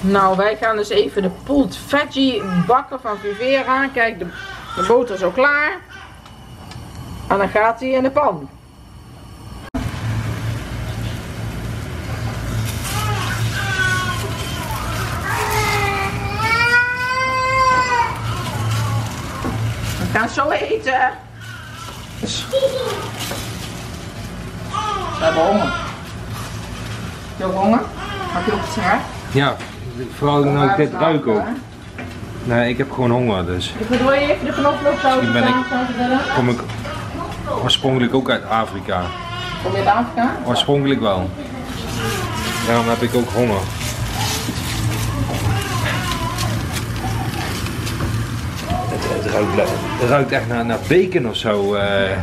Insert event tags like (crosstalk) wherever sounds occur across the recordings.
Nou, wij gaan dus even de pulled veggie bakken van Vivera. Kijk, de, de boter is al klaar. En dan gaat hij in de pan. We gaan zo eten. We hebben honger. Heb je honger? Heb je ook raar? Ja, vooral nou ik dit ruik ook. Nee, ik heb gewoon honger, dus Ik bedoel je even de knoflooksaus Misschien ben ik- kom ik oorspronkelijk ook uit Afrika. Kom je uit Afrika? Oorspronkelijk wel. Daarom heb ik ook honger. Het, het, ruikt, het ruikt echt naar, naar bacon of zo. eh.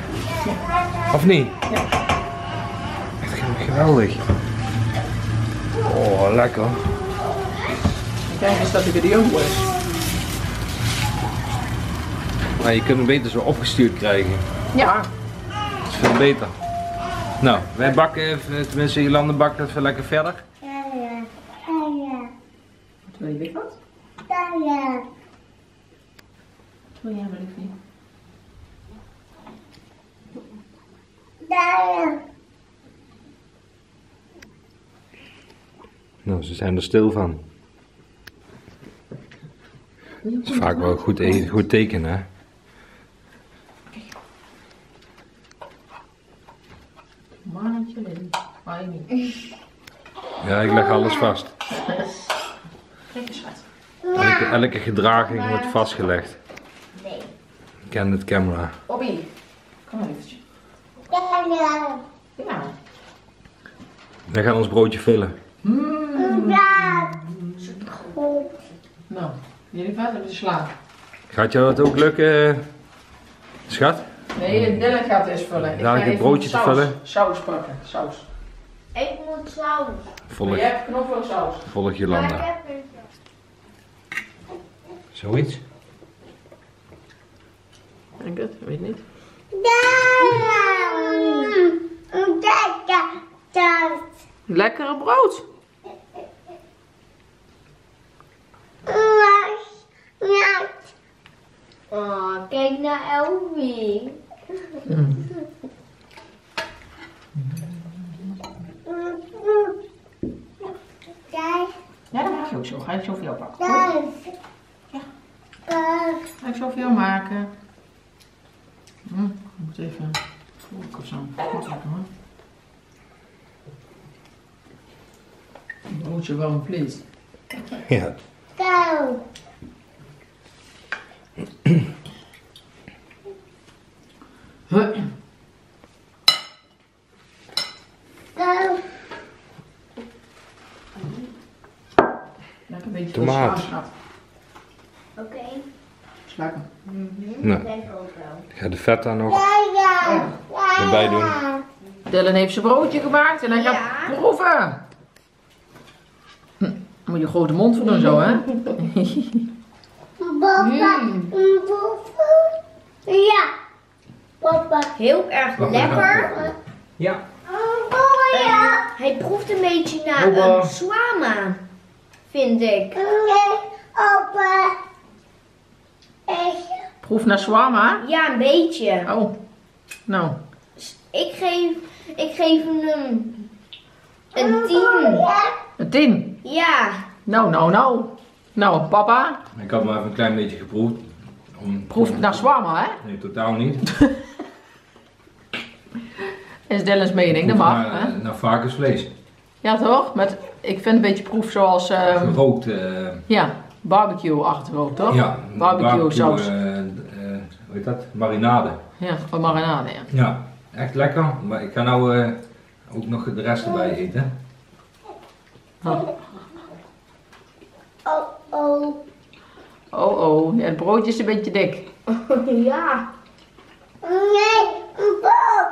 Of niet? Echt ge- geweldig. Oh, lekker. Ik denk dus dat hij bij de jongen is. Maar je kunt hem beter zo opgestuurd krijgen. Ja. Dat is veel beter. Nou, wij bakken even, tenminste Jolande bakt even lekker verder. Wat wil je, weet je wat? Wat wil jij maar lief niet? Nou, ze zijn er stil van. Dat is vaak wel een goed, e- goed teken, hè? Ja, ik leg alles vast. Kijk eens wat. Elke, elke gedraging wordt vastgelegd. Nee. Ik ken het camera. Bobby. Kom maar liefje. Ja. Wij gaan ons broodje vullen. Nou, jullie vader hebben de sla. Gaat jou dat ook lukken, schat? Nee, Dylan gaat het eens vullen. Ik ga ik het broodje te saus- vullen? Saus pakken, saus. Ik moet saus. Volg, Jij hebt knoflooksaus. volg Maar ik Jolanda. Zoiets? Denk het, weet niet. Lekkere brood. Oh, kijk naar Elvie. Ja, dat mag je ook zo. Ga ik zo voor jou pakken. Ga ik zo voor jou maken. Hm, ik moet even... Voelk of zo. Goed lekker hoor. Een broodje warm vlees. Ja. Huh. Lekker een beetje Tomaat. smaak. Oké. Lekker. Nou, Denk ook wel. ik ga de feta nog erbij doen. Dylan heeft zijn broodje gemaakt en hij gaat Ja. proeven. Hm, moet je grote mond voor doen zo, hè? Ja. Papa. Heel erg lekker. Ja. En hij proeft een beetje naar Papa. een swama, vind ik. Proef naar shawarma. Ja, een beetje. Oh, nou. Ik geef, ik geef hem een 10. Een tien. Ja. Nou, nou, nou. Nou, papa. Ik had maar even een klein beetje geproefd. Om, Proef naar shawarma, hè? Nee, totaal niet. (laughs) Is Dylan's mening, dat mag, naar, hè? naar varkensvlees. Ja, toch? Met, ik vind een beetje proef zoals, ehm, Gerookt. eh, ja, barbecue-achtig ook, toch? ja, Barbecue saus. eh, eh, hoe heet dat? Marinade. Ja, van marinade, ja. Ja, echt lekker. Maar ik ga nou eh, ook nog de rest erbij eten. Oh, Oh, oh. oh, oh. Ja, het broodje is een beetje dik. (laughs) Ja. Nee, Bob.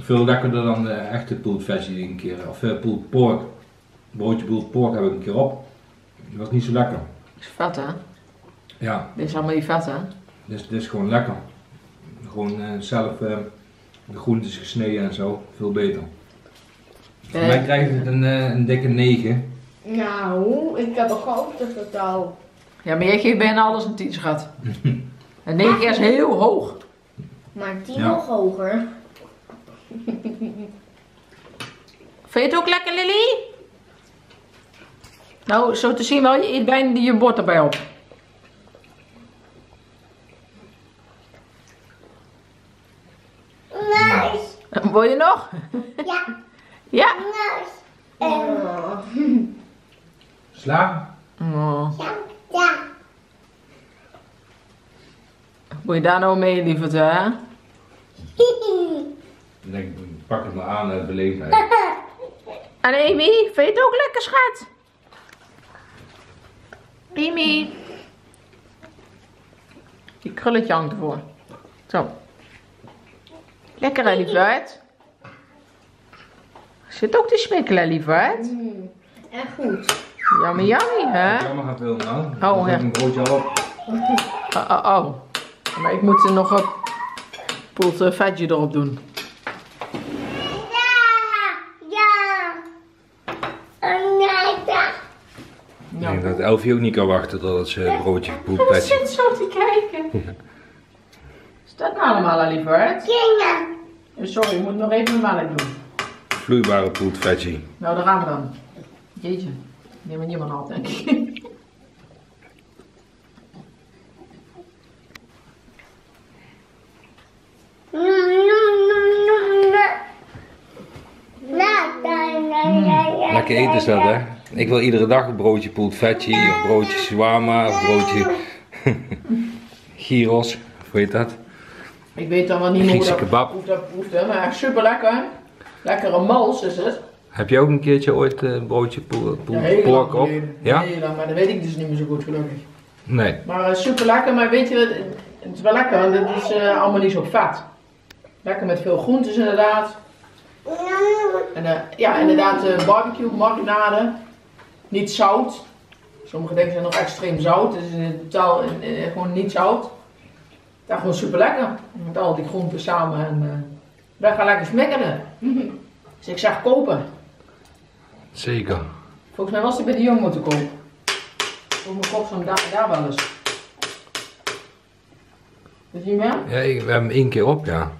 Veel lekkerder dan de echte pulled veggie een keer. Of uh, pulled pork. Broodje pork heb ik een keer op. Dat was niet zo lekker. is vet, hè? Ja, Dit is allemaal die vet, hè? dit is gewoon lekker. Gewoon eh, zelf eh, de groentes gesneden en zo. Veel beter. Voor mij Eh, krijgt het een, eh, een dikke 9. Nou, ik heb al gehoopt dat het al... Ja, maar jij geeft bijna alles een 10 schat. (laughs) En 9 is heel hoog. Maar tien Ja. nog hoger. Vind je het ook lekker, Lily? Nou, zo te zien wel, je eet bijna je bord erbij op. Nice. Wil je nog? Ja, (laughs) Ja. nice. Oh. Sla? Oh. Ja, ja. Moet je daar nou mee, lieverd, hè? Ik denk, pak het maar aan uit beleefdheid. (laughs) En Amy, vind je het ook lekker, schat? Amy. Die krulletje hangt ervoor. Zo. Lekker, hè, lieverd? Zit ook te smikkelen, lieverd? Mm, Echt goed. Yummy, yummy, hè? Jammer gaan filmen nou. Oh, ja. een broodje al op. Oh, oh, oh. Maar ik moet er nog een poelt eh, vetje erop doen. Ja, ja. Oh, nee, ja. Ik denk dat Elfie ook niet kan wachten totdat ze het broodje poept Wat petje. zit zo te kijken? Is dat nou allemaal, lieverd? Eh, Sorry, ik moet nog even mijn melk doen. Vloeibare poelt veggie. Nou, daar gaan we dan. Jeetje, neem maar niemand af, denk ik. (laughs) Lekker eten is dat hè. Ik wil iedere dag een broodje poelt veggie, of broodje shawarma, of broodje (laughs) gyros. Weet je dat? Ik weet dan wel niet meer hoe dat, kebab. hoe dat proeft, hè, maar echt super lekker. Lekkere mals is het. Heb je ook een keertje ooit eh, een broodje heel pork lang op? Ja? Heel lang, maar dat weet ik dus niet meer zo goed, gelukkig. Nee. Maar super lekker, maar weet je, het, het is wel lekker, want het is eh, allemaal niet zo vet. Lekker met veel groentes inderdaad. En eh, ja, inderdaad eh, barbecue marinade. Niet zout. Sommige dingen zijn nog extreem zout, dus in het totaal eh, gewoon niet zout. Ja, gewoon super lekker. Met al die groenten samen en eh wij gaan lekker smikkelen. (laughs) Dus ik zeg kopen. Zeker. Volgens mij was die bij de jong moeten kopen. Volgens mij kocht ze hem daar, daar wel eens. Weet je meer? Ja, ik, we hebben hem één keer op, ja.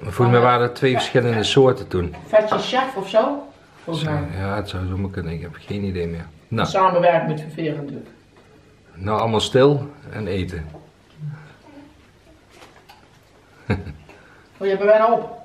Maar volgens mij waren er twee verschillende soorten toen. Vetje chef of zo? Volgens mij. Ja, het zou zomaar kunnen. Ik heb geen idee meer. Nou, Samenwerken met ververen natuurlijk. nou allemaal stil en eten. Oh, je hebt er bijna op.